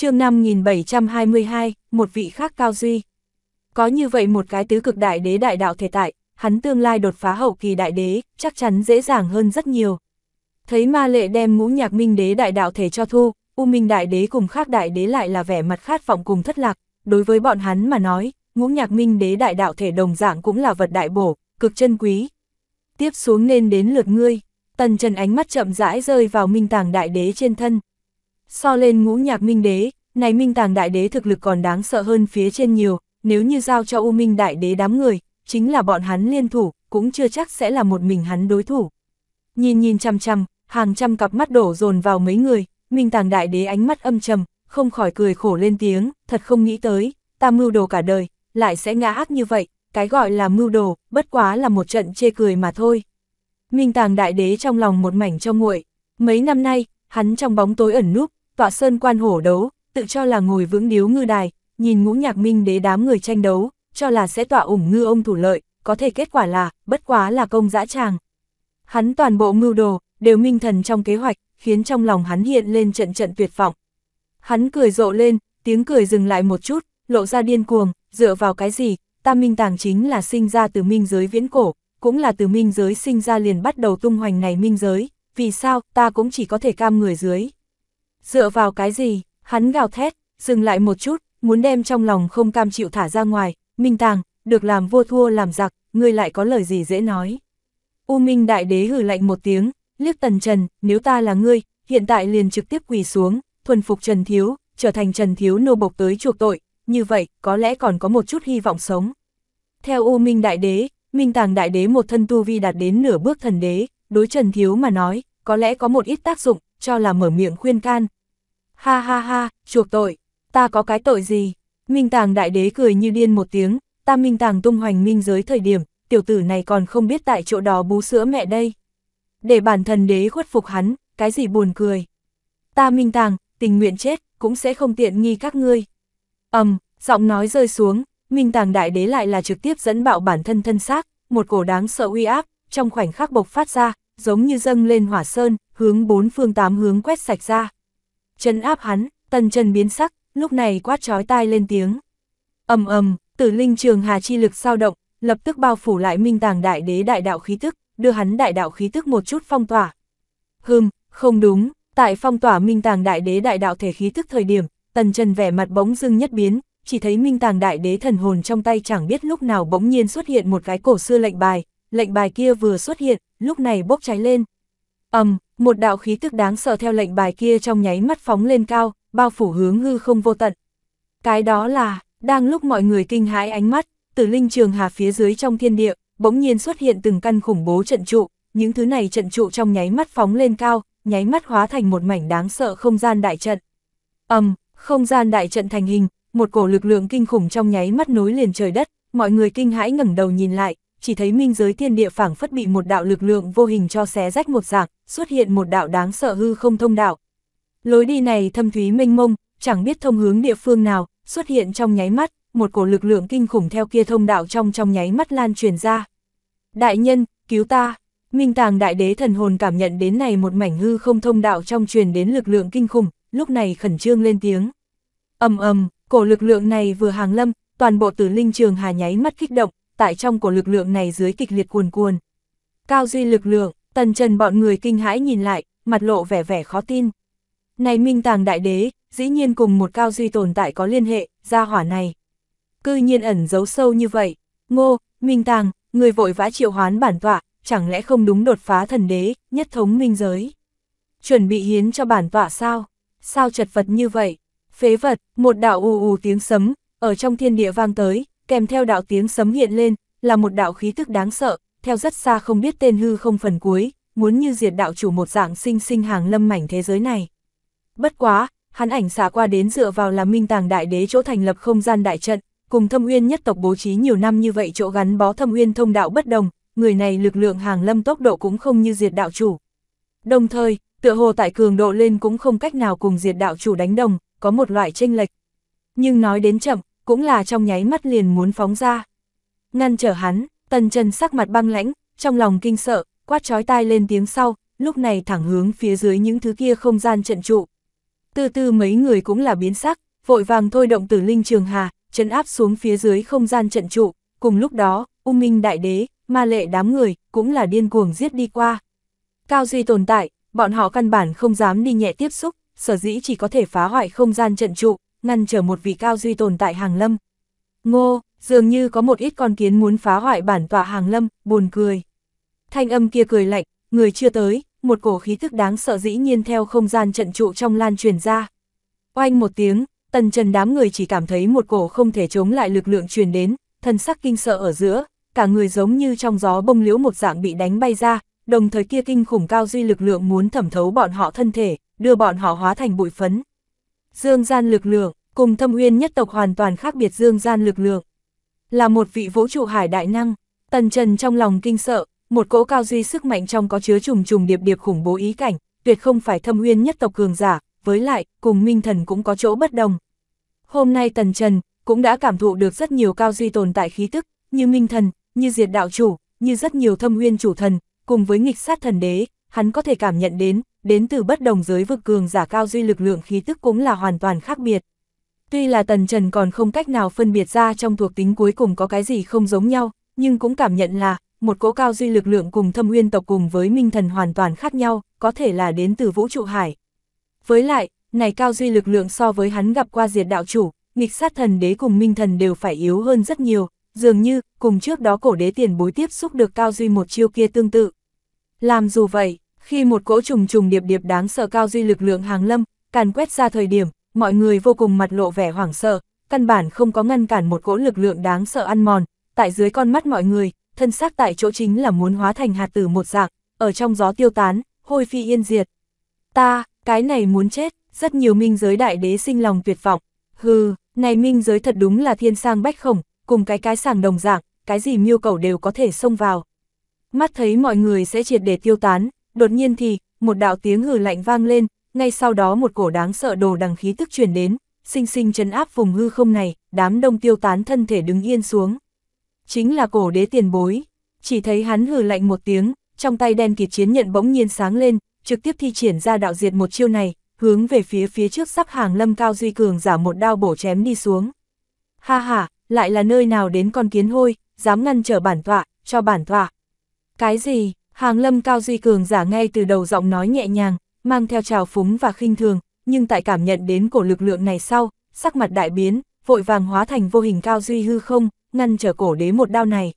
chương 5722, một vị khác cao duy. Có như vậy một cái tứ cực đại đế đại đạo thể tại, hắn tương lai đột phá hậu kỳ đại đế, chắc chắn dễ dàng hơn rất nhiều. Thấy ma lệ đem ngũ nhạc minh đế đại đạo thể cho thu, U Minh đại đế cùng khác đại đế lại là vẻ mặt khát vọng cùng thất lạc, đối với bọn hắn mà nói, ngũ nhạc minh đế đại đạo thể đồng dạng cũng là vật đại bổ, cực chân quý. Tiếp xuống nên đến lượt ngươi, tần trần ánh mắt chậm rãi rơi vào minh tàng đại đế trên thân. So lên ngũ nhạc minh đế, này minh tàng đại đế thực lực còn đáng sợ hơn phía trên nhiều, nếu như giao cho U Minh đại đế đám người, chính là bọn hắn liên thủ, cũng chưa chắc sẽ là một mình hắn đối thủ. Nhìn nhìn chăm chăm, hàng trăm cặp mắt đổ dồn vào mấy người, minh tàng đại đế ánh mắt âm trầm, không khỏi cười khổ lên tiếng, thật không nghĩ tới, ta mưu đồ cả đời, lại sẽ ngã ác như vậy, cái gọi là mưu đồ, bất quá là một trận chê cười mà thôi. Minh tàng đại đế trong lòng một mảnh cho nguội, mấy năm nay, hắn trong bóng tối ẩn núp, tọa sơn quan hổ đấu, tự cho là ngồi vững điếu ngư đài, nhìn ngũ nhạc minh đế đám người tranh đấu, cho là sẽ tọa ủng ngư ông thủ lợi, có thể kết quả là, bất quá là công dã tràng. Hắn toàn bộ mưu đồ, đều minh thần trong kế hoạch, khiến trong lòng hắn hiện lên trận trận tuyệt vọng. Hắn cười rộ lên, tiếng cười dừng lại một chút, lộ ra điên cuồng, dựa vào cái gì, ta minh tàng chính là sinh ra từ minh giới viễn cổ, cũng là từ minh giới sinh ra liền bắt đầu tung hoành này minh giới, vì sao ta cũng chỉ có thể cam người dưới. Dựa vào cái gì, hắn gào thét, dừng lại một chút, muốn đem trong lòng không cam chịu thả ra ngoài, minh tàng, được làm vua thua làm giặc, ngươi lại có lời gì dễ nói. U Minh Đại Đế hử lạnh một tiếng, liếc Tần Trần, nếu ta là ngươi, hiện tại liền trực tiếp quỳ xuống, thuần phục Trần Thiếu, trở thành Trần Thiếu nô bộc tới chuộc tội, như vậy, có lẽ còn có một chút hy vọng sống. Theo U Minh Đại Đế, Minh Tàng Đại Đế một thân tu vi đạt đến nửa bước thần đế, đối Trần Thiếu mà nói, có lẽ có một ít tác dụng, cho là mở miệng khuyên can. Ha ha ha, chuộc tội, ta có cái tội gì? Minh Tàng Đại Đế cười như điên một tiếng, ta Minh Tàng tung hoành minh giới thời điểm, tiểu tử này còn không biết tại chỗ đó bú sữa mẹ đây. Để bản thân đế khuất phục hắn, cái gì buồn cười. Ta Minh Tàng, tình nguyện chết, cũng sẽ không tiện nghi các ngươi. ầm, um, giọng nói rơi xuống, Minh Tàng Đại Đế lại là trực tiếp dẫn bạo bản thân thân xác, một cổ đáng sợ uy áp, trong khoảnh khắc bộc phát ra, giống như dâng lên hỏa sơn, hướng bốn phương tám hướng quét sạch ra. Chân áp hắn, tần chân biến sắc, lúc này quát trói tai lên tiếng. ầm ầm, tử linh trường hà chi lực sao động, lập tức bao phủ lại minh tàng đại đế đại đạo khí tức, đưa hắn đại đạo khí tức một chút phong tỏa. Hừm, không đúng, tại phong tỏa minh tàng đại đế đại đạo thể khí tức thời điểm, tần chân vẻ mặt bỗng dưng nhất biến, chỉ thấy minh tàng đại đế thần hồn trong tay chẳng biết lúc nào bỗng nhiên xuất hiện một cái cổ xưa lệnh bài, lệnh bài kia vừa xuất hiện, lúc này bốc cháy lên ầm, um, một đạo khí tức đáng sợ theo lệnh bài kia trong nháy mắt phóng lên cao, bao phủ hướng hư không vô tận. Cái đó là, đang lúc mọi người kinh hãi ánh mắt, từ linh trường hà phía dưới trong thiên địa, bỗng nhiên xuất hiện từng căn khủng bố trận trụ, những thứ này trận trụ trong nháy mắt phóng lên cao, nháy mắt hóa thành một mảnh đáng sợ không gian đại trận. ầm, um, không gian đại trận thành hình, một cổ lực lượng kinh khủng trong nháy mắt nối liền trời đất, mọi người kinh hãi ngẩng đầu nhìn lại, chỉ thấy minh giới thiên địa phảng phất bị một đạo lực lượng vô hình cho xé rách một dạng, xuất hiện một đạo đáng sợ hư không thông đạo. Lối đi này thâm thúy mênh mông, chẳng biết thông hướng địa phương nào, xuất hiện trong nháy mắt, một cổ lực lượng kinh khủng theo kia thông đạo trong trong nháy mắt lan truyền ra. Đại nhân, cứu ta! Minh tàng đại đế thần hồn cảm nhận đến này một mảnh hư không thông đạo trong truyền đến lực lượng kinh khủng, lúc này khẩn trương lên tiếng. ầm ầm, cổ lực lượng này vừa hàng lâm, toàn bộ tử linh trường hà nháy mắt kích động, tại trong của lực lượng này dưới kịch liệt cuồn cuồn. Cao duy lực lượng, tần trần bọn người kinh hãi nhìn lại, mặt lộ vẻ vẻ khó tin. Này minh tàng đại đế, dĩ nhiên cùng một cao duy tồn tại có liên hệ, gia hỏa này. Cư nhiên ẩn giấu sâu như vậy, ngô, minh tàng, người vội vã triệu hoán bản tọa, chẳng lẽ không đúng đột phá thần đế, nhất thống minh giới. Chuẩn bị hiến cho bản tọa sao? Sao chật vật như vậy? Phế vật, một đạo ù ù tiếng sấm, ở trong thiên địa vang tới, kèm theo đạo tiếng sấm hiện lên, là một đạo khí tức đáng sợ, theo rất xa không biết tên hư không phần cuối, muốn như diệt đạo chủ một dạng sinh sinh hàng lâm mảnh thế giới này. Bất quá, hắn ảnh xả qua đến dựa vào là minh tàng đại đế chỗ thành lập không gian đại trận, cùng thâm uyên nhất tộc bố trí nhiều năm như vậy chỗ gắn bó thâm uyên thông đạo bất đồng, người này lực lượng hàng lâm tốc độ cũng không như diệt đạo chủ. Đồng thời, tựa hồ tại cường độ lên cũng không cách nào cùng diệt đạo chủ đánh đồng, có một loại tranh lệch. Nhưng nói đến chậm, cũng là trong nháy mắt liền muốn phóng ra. Ngăn trở hắn, tần chân sắc mặt băng lãnh, trong lòng kinh sợ, quát chói tai lên tiếng sau, lúc này thẳng hướng phía dưới những thứ kia không gian trận trụ. Từ từ mấy người cũng là biến sắc, vội vàng thôi động tử linh trường hà, chấn áp xuống phía dưới không gian trận trụ, cùng lúc đó, U Minh Đại Đế, ma lệ đám người, cũng là điên cuồng giết đi qua. Cao Duy tồn tại, bọn họ căn bản không dám đi nhẹ tiếp xúc, sở dĩ chỉ có thể phá hoại không gian trận trụ, ngăn trở một vị Cao Duy tồn tại hàng lâm. Ngô, dường như có một ít con kiến muốn phá hoại bản tọa hàng lâm, buồn cười. Thanh âm kia cười lạnh, người chưa tới, một cổ khí thức đáng sợ dĩ nhiên theo không gian trận trụ trong lan truyền ra. Oanh một tiếng, tần trần đám người chỉ cảm thấy một cổ không thể chống lại lực lượng truyền đến, thân sắc kinh sợ ở giữa, cả người giống như trong gió bông liễu một dạng bị đánh bay ra, đồng thời kia kinh khủng cao duy lực lượng muốn thẩm thấu bọn họ thân thể, đưa bọn họ hóa thành bụi phấn. Dương gian lực lượng, cùng thâm uyên nhất tộc hoàn toàn khác biệt dương gian lực lượng. Là một vị vũ trụ hải đại năng, tần trần trong lòng kinh sợ, một cỗ cao duy sức mạnh trong có chứa trùng trùng điệp điệp khủng bố ý cảnh, tuyệt không phải thâm uyên nhất tộc cường giả, với lại, cùng minh thần cũng có chỗ bất đồng. Hôm nay tần trần, cũng đã cảm thụ được rất nhiều cao duy tồn tại khí tức, như minh thần, như diệt đạo chủ, như rất nhiều thâm uyên chủ thần, cùng với nghịch sát thần đế, hắn có thể cảm nhận đến, đến từ bất đồng giới vực cường giả cao duy lực lượng khí tức cũng là hoàn toàn khác biệt. Tuy là tần trần còn không cách nào phân biệt ra trong thuộc tính cuối cùng có cái gì không giống nhau, nhưng cũng cảm nhận là, một cỗ cao duy lực lượng cùng thâm uyên tộc cùng với minh thần hoàn toàn khác nhau, có thể là đến từ vũ trụ hải. Với lại, này cao duy lực lượng so với hắn gặp qua diệt đạo chủ, nghịch sát thần đế cùng minh thần đều phải yếu hơn rất nhiều, dường như, cùng trước đó cổ đế tiền bối tiếp xúc được cao duy một chiêu kia tương tự. Làm dù vậy, khi một cỗ trùng trùng điệp điệp đáng sợ cao duy lực lượng hàng lâm, càn quét ra thời điểm, mọi người vô cùng mặt lộ vẻ hoảng sợ, căn bản không có ngăn cản một cỗ lực lượng đáng sợ ăn mòn, tại dưới con mắt mọi người, thân xác tại chỗ chính là muốn hóa thành hạt tử một dạng, ở trong gió tiêu tán, hôi phi yên diệt. Ta, cái này muốn chết, rất nhiều minh giới đại đế sinh lòng tuyệt vọng, hừ, này minh giới thật đúng là thiên sang bách khổng, cùng cái cái sàng đồng dạng, cái gì miêu cầu đều có thể xông vào. Mắt thấy mọi người sẽ triệt để tiêu tán, đột nhiên thì, một đạo tiếng hừ lạnh vang lên, ngay sau đó một cổ đáng sợ đồ đằng khí tức truyền đến, sinh sinh chấn áp vùng hư không này, đám đông tiêu tán thân thể đứng yên xuống. Chính là cổ đế tiền bối, chỉ thấy hắn hừ lạnh một tiếng, trong tay đen kịt chiến nhận bỗng nhiên sáng lên, trực tiếp thi triển ra đạo diệt một chiêu này, hướng về phía phía trước sắp hàng lâm cao duy cường giả một đao bổ chém đi xuống. Ha ha, lại là nơi nào đến con kiến hôi, dám ngăn trở bản tọa, cho bản tọa. Cái gì, hàng lâm cao duy cường giả ngay từ đầu giọng nói nhẹ nhàng, mang theo trào phúng và khinh thường, nhưng tại cảm nhận đến cổ lực lượng này sau, sắc mặt đại biến, vội vàng hóa thành vô hình cao duy hư không, ngăn trở cổ đế một đao này.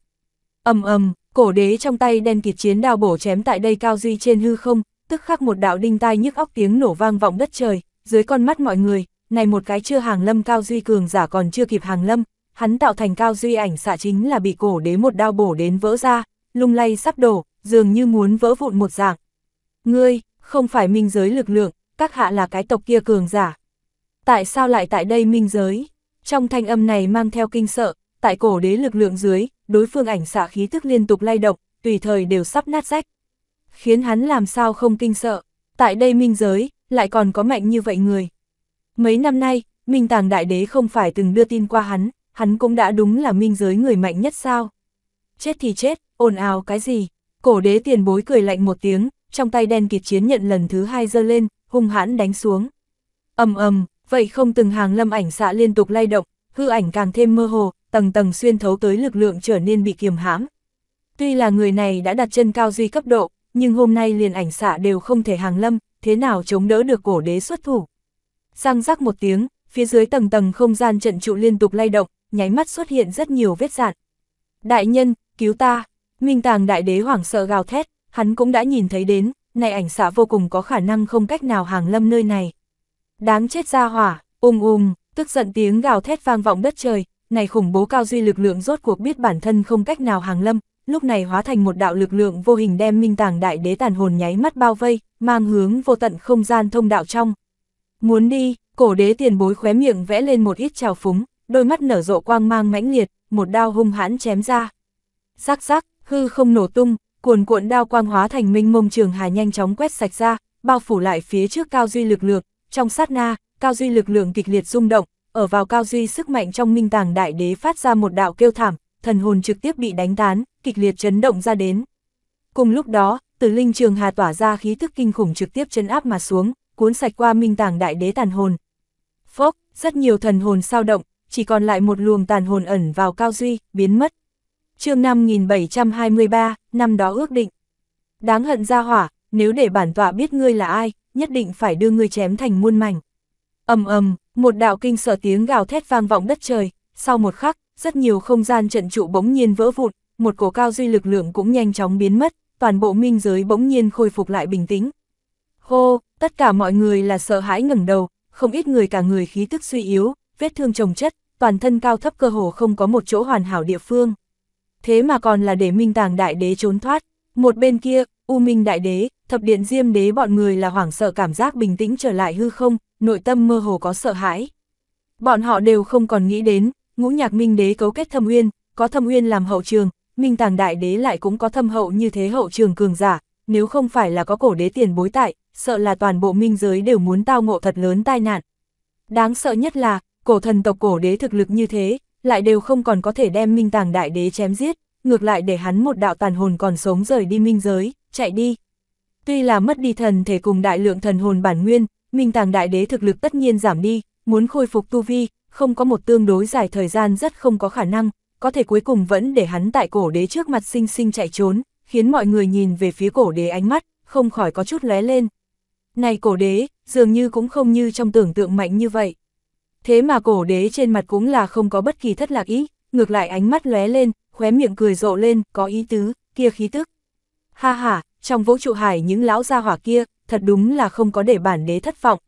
ầm ầm, cổ đế trong tay đen kịt chiến đao bổ chém tại đây cao duy trên hư không, tức khắc một đạo đinh tai nhức óc tiếng nổ vang vọng đất trời, dưới con mắt mọi người, này một cái chưa hàng lâm cao duy cường giả còn chưa kịp hàng lâm, hắn tạo thành cao duy ảnh xạ chính là bị cổ đế một đao bổ đến vỡ ra, lung lay sắp đổ, dường như muốn vỡ vụn một dạng. Ngươi, không phải minh giới lực lượng, các hạ là cái tộc kia cường giả. Tại sao lại tại đây minh giới? Trong thanh âm này mang theo kinh sợ, tại cổ đế lực lượng dưới, đối phương ảnh xạ khí thức liên tục lay động, tùy thời đều sắp nát rách. Khiến hắn làm sao không kinh sợ, tại đây minh giới, lại còn có mạnh như vậy người. Mấy năm nay, Minh Tàng Đại Đế không phải từng đưa tin qua hắn, hắn cũng đã đúng là minh giới người mạnh nhất sao. Chết thì chết, ồn ào cái gì, cổ đế tiền bối cười lạnh một tiếng, trong tay đen kịt chiến nhận lần thứ hai giơ lên, hung hãn đánh xuống. ầm ầm, vậy không từng hàng lâm ảnh xạ liên tục lay động, hư ảnh càng thêm mơ hồ, tầng tầng xuyên thấu tới lực lượng trở nên bị kiềm hãm. Tuy là người này đã đặt chân cao duy cấp độ, nhưng hôm nay liền ảnh xạ đều không thể hàng lâm, thế nào chống đỡ được cổ đế xuất thủ. Răng rắc một tiếng, phía dưới tầng tầng không gian trận trụ liên tục lay động, nháy mắt xuất hiện rất nhiều vết dạn. Đại nhân, cứu ta, Minh Tàng Đại Đế hoảng sợ gào thét, hắn cũng đã nhìn thấy đến, này ảnh xạ vô cùng có khả năng không cách nào hàng lâm nơi này. Đáng chết ra hỏa, ung ung, tức giận tiếng gào thét vang vọng đất trời, này khủng bố cao duy lực lượng rốt cuộc biết bản thân không cách nào hàng lâm, lúc này hóa thành một đạo lực lượng vô hình đem minh tàng đại đế tàn hồn nháy mắt bao vây, mang hướng vô tận không gian thông đạo trong. Muốn đi, cổ đế tiền bối khóe miệng vẽ lên một ít trào phúng, đôi mắt nở rộ quang mang mãnh liệt, một đao hung hãn chém ra. Rắc rắc, hư không nổ tung, cuồn cuộn đao quang hóa thành minh mông trường hà nhanh chóng quét sạch ra, bao phủ lại phía trước cao duy lực lượng, trong sát na, cao duy lực lượng kịch liệt rung động, ở vào cao duy sức mạnh trong minh tàng đại đế phát ra một đạo kêu thảm, thần hồn trực tiếp bị đánh tán, kịch liệt chấn động ra đến. Cùng lúc đó, từ linh trường hà tỏa ra khí thức kinh khủng trực tiếp chấn áp mà xuống, cuốn sạch qua minh tàng đại đế tàn hồn. Phốc, rất nhiều thần hồn sao động, chỉ còn lại một luồng tàn hồn ẩn vào cao duy, biến mất chương 5723, năm đó ước định. Đáng hận ra hỏa, nếu để bản tọa biết ngươi là ai, nhất định phải đưa ngươi chém thành muôn mảnh. ầm ầm, một đạo kinh sợ tiếng gào thét vang vọng đất trời, sau một khắc, rất nhiều không gian trận trụ bỗng nhiên vỡ vụn, một cổ cao duy lực lượng cũng nhanh chóng biến mất, toàn bộ minh giới bỗng nhiên khôi phục lại bình tĩnh. Hô, tất cả mọi người là sợ hãi ngẩng đầu, không ít người cả người khí tức suy yếu, vết thương trồng chất, toàn thân cao thấp cơ hồ không có một chỗ hoàn hảo địa phương. Thế mà còn là để minh tàng đại đế trốn thoát, một bên kia, U Minh Đại Đế, thập điện diêm đế bọn người là hoảng sợ cảm giác bình tĩnh trở lại hư không, nội tâm mơ hồ có sợ hãi. Bọn họ đều không còn nghĩ đến, ngũ nhạc minh đế cấu kết thâm uyên, có thâm uyên làm hậu trường, minh tàng đại đế lại cũng có thâm hậu như thế hậu trường cường giả, nếu không phải là có cổ đế tiền bối tại, sợ là toàn bộ minh giới đều muốn tao ngộ thật lớn tai nạn. Đáng sợ nhất là, cổ thần tộc cổ đế thực lực như thế, lại đều không còn có thể đem minh tàng đại đế chém giết, ngược lại để hắn một đạo tàn hồn còn sống rời đi minh giới, chạy đi. Tuy là mất đi thần thể cùng đại lượng thần hồn bản nguyên, minh tàng đại đế thực lực tất nhiên giảm đi, muốn khôi phục tu vi, không có một tương đối dài thời gian rất không có khả năng, có thể cuối cùng vẫn để hắn tại cổ đế trước mặt sinh sinh chạy trốn, khiến mọi người nhìn về phía cổ đế ánh mắt, không khỏi có chút lóe lên. Này cổ đế, dường như cũng không như trong tưởng tượng mạnh như vậy. Thế mà cổ đế trên mặt cũng là không có bất kỳ thất lạc ý, ngược lại ánh mắt lóe lên, khóe miệng cười rộ lên, có ý tứ, kia khí tức. Ha ha, trong vũ trụ hải những lão gia hỏa kia, thật đúng là không có để bản đế thất vọng.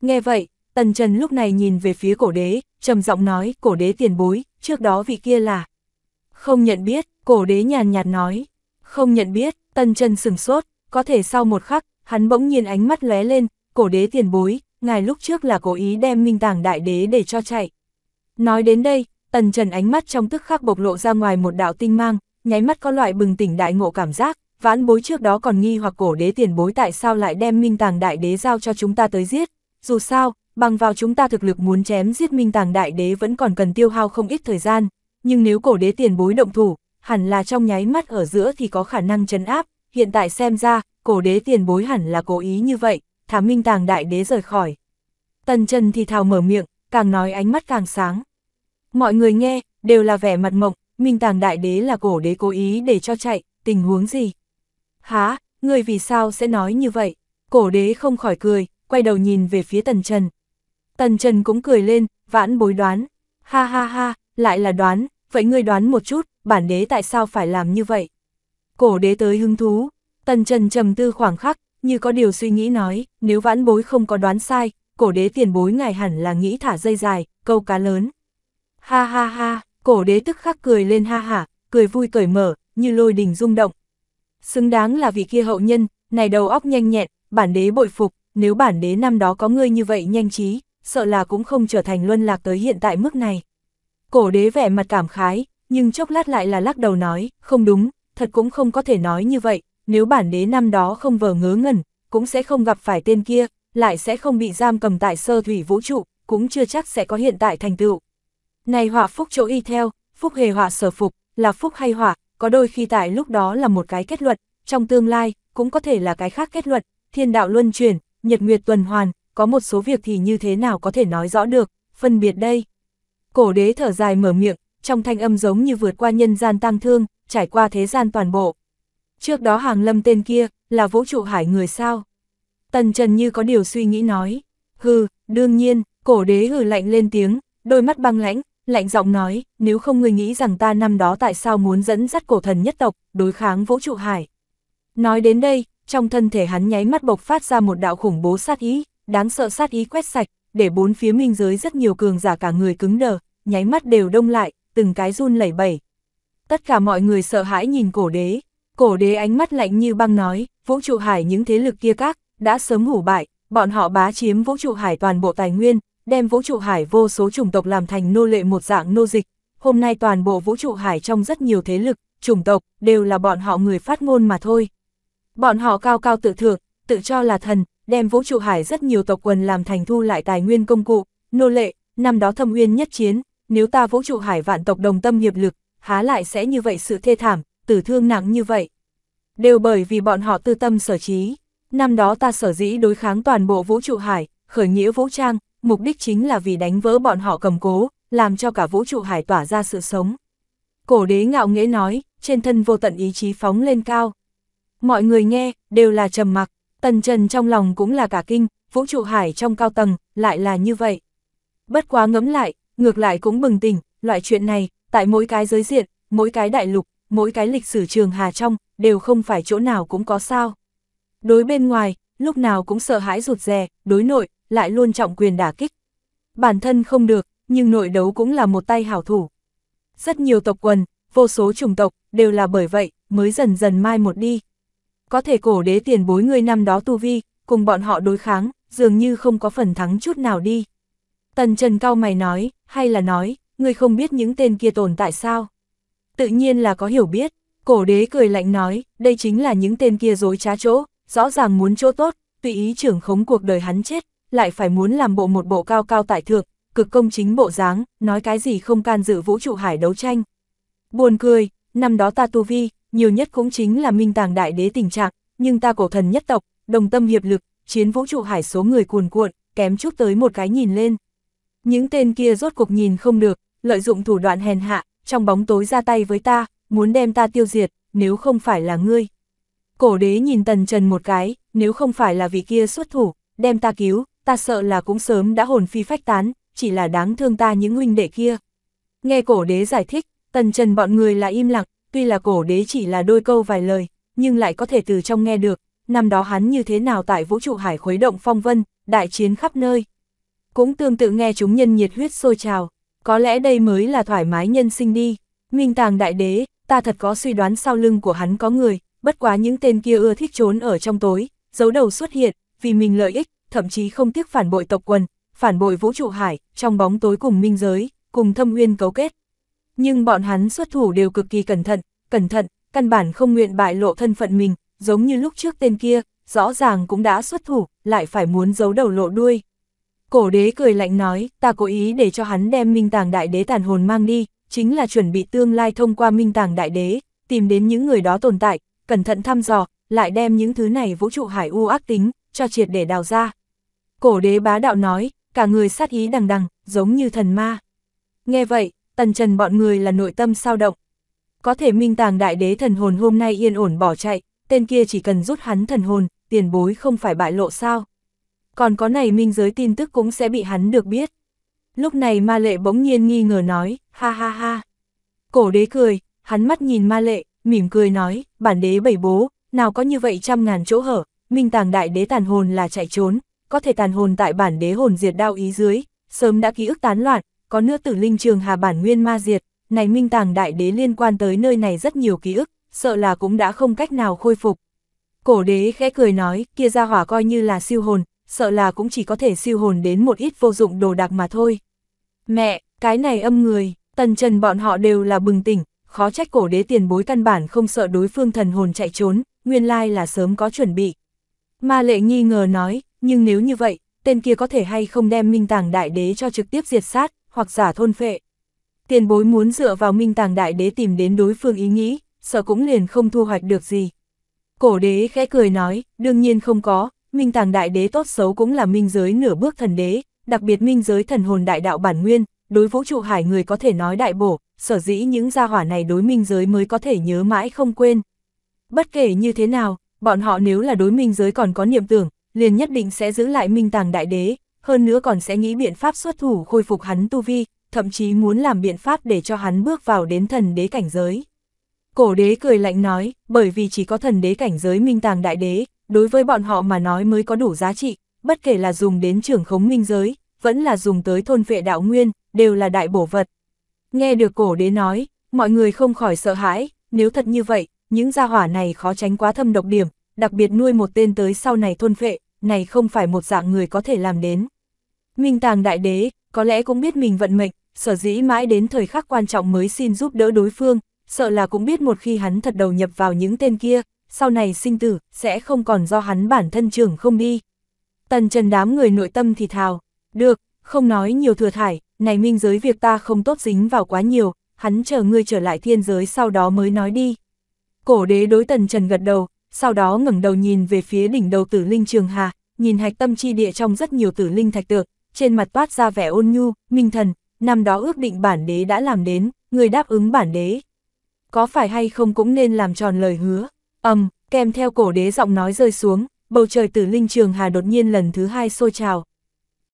Nghe vậy, Tần Trần lúc này nhìn về phía cổ đế, trầm giọng nói, cổ đế tiền bối, trước đó vị kia là. Không nhận biết, cổ đế nhàn nhạt nói. Không nhận biết, Tần Trần sừng sốt, có thể sau một khắc, hắn bỗng nhiên ánh mắt lóe lên, cổ đế tiền bối, ngài lúc trước là cố ý đem minh tàng đại đế để cho chạy. Nói đến đây, Tần Trần ánh mắt trong tức khắc bộc lộ ra ngoài một đạo tinh mang, nháy mắt có loại bừng tỉnh đại ngộ cảm giác, vãn bối trước đó còn nghi hoặc cổ đế tiền bối tại sao lại đem minh tàng đại đế giao cho chúng ta tới giết. Dù sao, bằng vào chúng ta thực lực muốn chém giết minh tàng đại đế vẫn còn cần tiêu hao không ít thời gian, nhưng nếu cổ đế tiền bối động thủ, hẳn là trong nháy mắt ở giữa thì có khả năng chấn áp, hiện tại xem ra, cổ đế tiền bối hẳn là cố ý như vậy, thả minh tàng đại đế rời khỏi. Tần Trần thì thào mở miệng, càng nói ánh mắt càng sáng. Mọi người nghe, đều là vẻ mặt mộng, minh tàng đại đế là cổ đế cố ý để cho chạy, tình huống gì? Há, người vì sao sẽ nói như vậy? Cổ đế không khỏi cười, quay đầu nhìn về phía Tần Trần. Tần Trần cũng cười lên, vãn bối đoán. Ha ha ha, lại là đoán, vậy ngươi đoán một chút, bản đế tại sao phải làm như vậy? Cổ đế tới hứng thú. Tần Trần trầm tư khoảng khắc, như có điều suy nghĩ nói, nếu vãn bối không có đoán sai, cổ đế tiền bối ngài hẳn là nghĩ thả dây dài, câu cá lớn. Ha ha ha, cổ đế tức khắc cười lên ha hả, cười vui cởi mở, như lôi đình rung động. Xứng đáng là vị kia hậu nhân, này đầu óc nhanh nhẹn, bản đế bội phục, nếu bản đế năm đó có ngươi như vậy nhanh trí, sợ là cũng không trở thành luân lạc tới hiện tại mức này. Cổ đế vẻ mặt cảm khái, nhưng chốc lát lại là lắc đầu nói, không đúng, thật cũng không có thể nói như vậy, nếu bản đế năm đó không vờ ngớ ngẩn, cũng sẽ không gặp phải tên kia, lại sẽ không bị giam cầm tại sơ thủy vũ trụ, cũng chưa chắc sẽ có hiện tại thành tựu. Này họa phúc chỗ y theo, phúc hề họa sở phục, là phúc hay họa, có đôi khi tại lúc đó là một cái kết luận, trong tương lai, cũng có thể là cái khác kết luận, thiên đạo luân chuyển, nhật nguyệt tuần hoàn, có một số việc thì như thế nào có thể nói rõ được, phân biệt đây. Cổ đế thở dài mở miệng, trong thanh âm giống như vượt qua nhân gian tăng thương, trải qua thế gian toàn bộ. Trước đó hàng lâm tên kia, là vũ trụ hải người sao? Tần Trần như có điều suy nghĩ nói. Hừ, đương nhiên, cổ đế hừ lạnh lên tiếng, đôi mắt băng lãnh, lạnh giọng nói, nếu không người nghĩ rằng ta năm đó tại sao muốn dẫn dắt cổ thần nhất tộc, đối kháng vũ trụ hải. Nói đến đây, trong thân thể hắn nháy mắt bộc phát ra một đạo khủng bố sát ý, đáng sợ sát ý quét sạch, để bốn phía minh giới rất nhiều cường giả cả người cứng đờ, nháy mắt đều đông lại, từng cái run lẩy bẩy. Tất cả mọi người sợ hãi nhìn cổ đế, cổ đế ánh mắt lạnh như băng nói, vũ trụ hải những thế lực kia các, đã sớm hủ bại, bọn họ bá chiếm vũ trụ hải toàn bộ tài nguyên, đem vũ trụ hải vô số chủng tộc làm thành nô lệ một dạng nô dịch. Hôm nay toàn bộ vũ trụ hải trong rất nhiều thế lực, chủng tộc, đều là bọn họ người phát ngôn mà thôi. Bọn họ cao cao tự thượng, tự cho là thần, đem vũ trụ hải rất nhiều tộc quần làm thành thu lại tài nguyên công cụ, nô lệ, năm đó thâm uyên nhất chiến, nếu ta vũ trụ hải vạn tộc đồng tâm hiệp lực, há lại sẽ như vậy sự thê thảm, tử thương nặng như vậy. Đều bởi vì bọn họ tư tâm sở trí. năm đó ta sở dĩ đối kháng toàn bộ vũ trụ hải, khởi nghĩa vũ trang, mục đích chính là vì đánh vỡ bọn họ cầm cố, làm cho cả vũ trụ hải tỏa ra sự sống. Cổ đế ngạo nghễ nói, trên thân vô tận ý chí phóng lên cao. Mọi người nghe, đều là trầm mặc, tần trần trong lòng cũng là cả kinh, vũ trụ hải trong cao tầng, lại là như vậy. Bất quá ngấm lại, ngược lại cũng bừng tỉnh, loại chuyện này, tại mỗi cái giới diện, mỗi cái đại lục, mỗi cái lịch sử trường hà trong, đều không phải chỗ nào cũng có sao. Đối bên ngoài, lúc nào cũng sợ hãi rụt rè, đối nội, lại luôn trọng quyền đả kích. Bản thân không được, nhưng nội đấu cũng là một tay hảo thủ. Rất nhiều tộc quần, vô số chủng tộc, đều là bởi vậy, mới dần dần mai một đi. Có thể cổ đế tiền bối người năm đó tu vi, cùng bọn họ đối kháng, dường như không có phần thắng chút nào đi. Tần Trần cao mày nói, hay là nói, người không biết những tên kia tồn tại sao? Tự nhiên là có hiểu biết, cổ đế cười lạnh nói, đây chính là những tên kia dối trá chỗ, rõ ràng muốn chỗ tốt, tùy ý trưởng khống cuộc đời hắn chết, lại phải muốn làm bộ một bộ cao cao tại thượng, cực công chính bộ dáng, nói cái gì không can dự vũ trụ hải đấu tranh. Buồn cười, năm đó ta tu vi, nhiều nhất cũng chính là minh tàng đại đế tình trạng, nhưng ta cổ thần nhất tộc, đồng tâm hiệp lực, chiến vũ trụ hải số người cuồn cuộn, kém chút tới một cái nhìn lên. Những tên kia rốt cục nhìn không được, lợi dụng thủ đoạn hèn hạ, trong bóng tối ra tay với ta, muốn đem ta tiêu diệt, nếu không phải là ngươi. Cổ đế nhìn tần trần một cái, nếu không phải là vị kia xuất thủ, đem ta cứu, ta sợ là cũng sớm đã hồn phi phách tán, chỉ là đáng thương ta những huynh đệ kia. Nghe cổ đế giải thích, tần trần bọn người là im lặng, tuy là cổ đế chỉ là đôi câu vài lời, nhưng lại có thể từ trong nghe được, năm đó hắn như thế nào tại vũ trụ hải khuấy động phong vân, đại chiến khắp nơi. Cũng tương tự nghe chúng nhân nhiệt huyết sôi trào, có lẽ đây mới là thoải mái nhân sinh đi. Minh tàng đại đế, ta thật có suy đoán sau lưng của hắn có người, bất quá những tên kia ưa thích trốn ở trong tối, giấu đầu xuất hiện, vì mình lợi ích, thậm chí không tiếc phản bội tộc quần, phản bội vũ trụ hải, trong bóng tối cùng minh giới, cùng thâm uyên cấu kết. Nhưng bọn hắn xuất thủ đều cực kỳ cẩn thận, cẩn thận, căn bản không nguyện bại lộ thân phận mình, giống như lúc trước tên kia, rõ ràng cũng đã xuất thủ, lại phải muốn giấu đầu lộ đuôi. Cổ đế cười lạnh nói, ta cố ý để cho hắn đem minh tàng đại đế tàn hồn mang đi, chính là chuẩn bị tương lai thông qua minh tàng đại đế, tìm đến những người đó tồn tại, cẩn thận thăm dò, lại đem những thứ này vũ trụ hải u ác tính, cho triệt để đào ra. Cổ đế bá đạo nói, cả người sát ý đằng đằng, giống như thần ma. Nghe vậy, tần trần bọn người là nội tâm sao động. Có thể minh tàng đại đế thần hồn hôm nay yên ổn bỏ chạy, tên kia chỉ cần rút hắn thần hồn, tiền bối không phải bại lộ sao. Còn có này minh giới tin tức cũng sẽ bị hắn được biết. Lúc này ma lệ bỗng nhiên nghi ngờ nói, ha ha ha. Cổ đế cười, hắn mắt nhìn ma lệ, mỉm cười nói, bản đế bảy bố, nào có như vậy trăm ngàn chỗ hở, minh tàng đại đế tàn hồn là chạy trốn, có thể tàn hồn tại bản đế hồn diệt đao ý dưới, sớm đã ký ức tán loạn, có nữa tử linh trường hà bản nguyên ma diệt, này minh tàng đại đế liên quan tới nơi này rất nhiều ký ức, sợ là cũng đã không cách nào khôi phục. Cổ đế khẽ cười nói, kia ra hỏa coi như là siêu hồn, sợ là cũng chỉ có thể siêu hồn đến một ít vô dụng đồ đạc mà thôi. Mẹ, cái này âm người, tần trần bọn họ đều là bừng tỉnh, khó trách cổ đế tiền bối căn bản không sợ đối phương thần hồn chạy trốn, nguyên lai là sớm có chuẩn bị. Ma lệ nghi ngờ nói, nhưng nếu như vậy, tên kia có thể hay không đem minh tàng đại đế cho trực tiếp diệt sát, hoặc giả thôn phệ. Tiền bối muốn dựa vào minh tàng đại đế tìm đến đối phương ý nghĩ, sợ cũng liền không thu hoạch được gì. Cổ đế khẽ cười nói, đương nhiên không có, minh tàng đại đế tốt xấu cũng là minh giới nửa bước thần đế, đặc biệt minh giới thần hồn đại đạo bản nguyên, đối vũ trụ hải người có thể nói đại bổ, sở dĩ những gia hỏa này đối minh giới mới có thể nhớ mãi không quên. Bất kể như thế nào, bọn họ nếu là đối minh giới còn có niệm tưởng, liền nhất định sẽ giữ lại minh tàng đại đế, hơn nữa còn sẽ nghĩ biện pháp xuất thủ khôi phục hắn tu vi, thậm chí muốn làm biện pháp để cho hắn bước vào đến thần đế cảnh giới. Cổ đế cười lạnh nói, bởi vì chỉ có thần đế cảnh giới minh tàng đại đế, đối với bọn họ mà nói mới có đủ giá trị, bất kể là dùng đến trưởng khống minh giới, vẫn là dùng tới thôn vệ đạo nguyên, đều là đại bổ vật. Nghe được cổ đế nói, mọi người không khỏi sợ hãi, nếu thật như vậy, những gia hỏa này khó tránh quá thâm độc điểm, đặc biệt nuôi một tên tới sau này thôn vệ, này không phải một dạng người có thể làm đến. Minh tàng đại đế, có lẽ cũng biết mình vận mệnh, sở dĩ mãi đến thời khắc quan trọng mới xin giúp đỡ đối phương, sợ là cũng biết một khi hắn thật đầu nhập vào những tên kia, sau này sinh tử, sẽ không còn do hắn bản thân trưởng không đi. Tần trần đám người nội tâm thì thào, được, không nói nhiều thừa thải, này minh giới việc ta không tốt dính vào quá nhiều, hắn chờ ngươi trở lại thiên giới sau đó mới nói đi. Cổ đế đối tần trần gật đầu, sau đó ngẩng đầu nhìn về phía đỉnh đầu tử linh trường hà, nhìn hạch tâm chi địa trong rất nhiều tử linh thạch tượng, trên mặt toát ra vẻ ôn nhu, minh thần, năm đó ước định bản đế đã làm đến, người đáp ứng bản đế. Có phải hay không cũng nên làm tròn lời hứa ầm, kèm theo cổ đế giọng nói rơi xuống, bầu trời tử linh trường hà đột nhiên lần thứ hai sôi trào,